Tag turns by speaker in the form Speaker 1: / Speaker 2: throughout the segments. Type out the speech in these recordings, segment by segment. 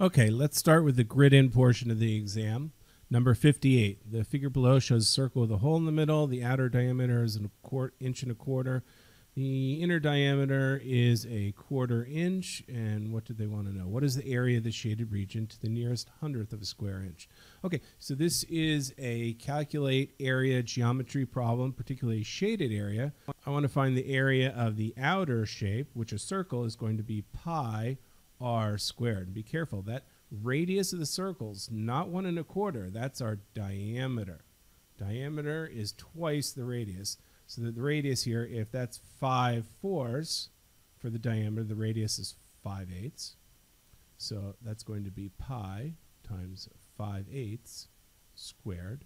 Speaker 1: Okay, let's start with the grid in portion of the exam. Number 58. The figure below shows a circle with a hole in the middle. The outer diameter is a quart, inch and a quarter. The inner diameter is a quarter inch. And what did they want to know? What is the area of the shaded region to the nearest hundredth of a square inch? Okay, so this is a calculate area geometry problem, particularly shaded area. I want to find the area of the outer shape, which a circle is going to be pi r squared. Be careful, that radius of the circle's not one and a quarter. That's our diameter. Diameter is twice the radius. So that the radius here, if that's 5 fourths for the diameter, the radius is 5 eighths. So that's going to be pi times 5 eighths squared,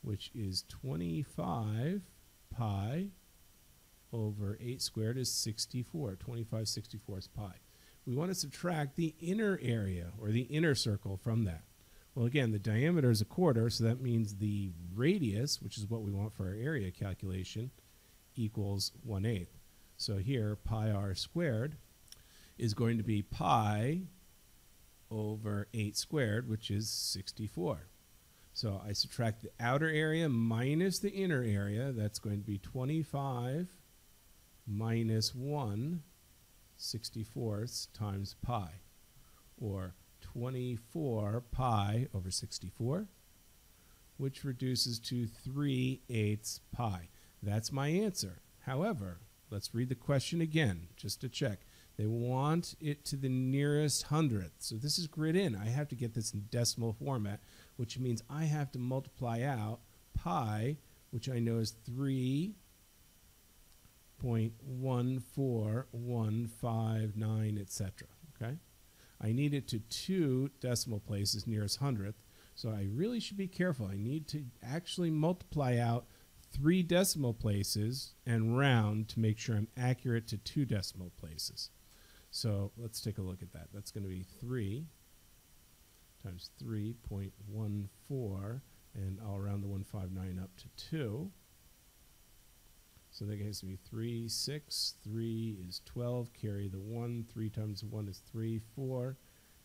Speaker 1: which is 25 pi over 8 squared is 64. 25 64 is pi we want to subtract the inner area or the inner circle from that. Well, again, the diameter is a quarter, so that means the radius, which is what we want for our area calculation, equals 1 eighth. So here, pi r squared is going to be pi over 8 squared, which is 64. So I subtract the outer area minus the inner area. That's going to be 25 minus 1 64ths times pi, or 24 pi over 64, which reduces to 3 eighths pi. That's my answer. However, let's read the question again, just to check. They want it to the nearest hundredth. So this is grid in. I have to get this in decimal format, which means I have to multiply out pi, which I know is 3 0.14159, etc. Okay, I need it to two decimal places nearest hundredth, so I really should be careful. I need to actually multiply out three decimal places and round to make sure I'm accurate to two decimal places. So let's take a look at that. That's going to be 3 times 3.14, and I'll round the 159 up to 2. So that has to be 3, 6, 3 is 12, carry the 1, 3 times 1 is 3, 4,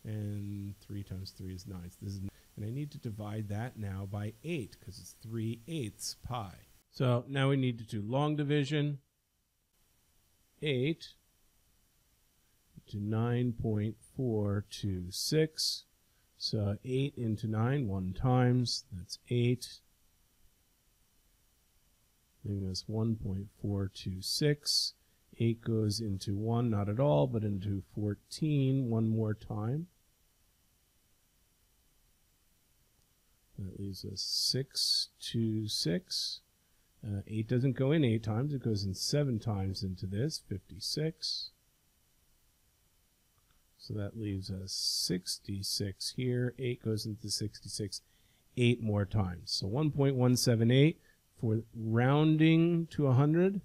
Speaker 1: and 3 times 3 is 9. So this is, and I need to divide that now by 8, because it's 3 eighths pi. So now we need to do long division, 8 to 9.426. So 8 into 9, 1 times, that's 8 giving us 1.426. 8 goes into 1, not at all, but into 14 one more time. That leaves us 6 to 6. Uh, 8 doesn't go in 8 times, it goes in 7 times into this, 56. So that leaves us 66 here. 8 goes into 66 8 more times. So 1.178 for rounding to a hundred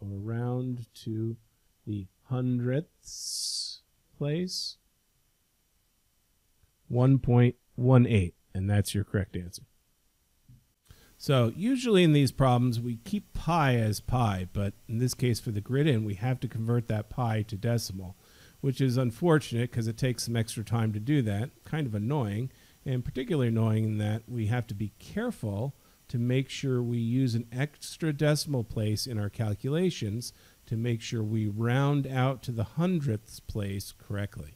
Speaker 1: or round to the hundredths place? 1.18 and that's your correct answer. So usually in these problems we keep pi as pi but in this case for the grid in we have to convert that pi to decimal which is unfortunate because it takes some extra time to do that. Kind of annoying and particularly annoying in that we have to be careful to make sure we use an extra decimal place in our calculations to make sure we round out to the hundredths place correctly.